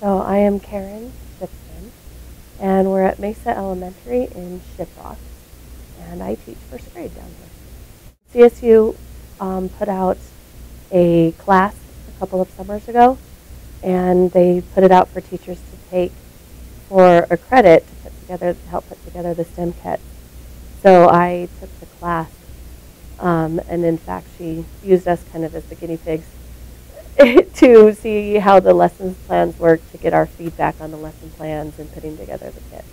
So I am Karyn Shipman, and we're at Mesa Elementary in Shiprock, and I teach first grade down here. CSU um, put out a class a couple of summers ago, and they put it out for teachers to take for a credit to put together to help put together the STEM kit. So I took the class, um, and in fact, she used us kind of as the guinea pigs to see how the lesson plans work to get our feedback on the lesson plans and putting together the kit.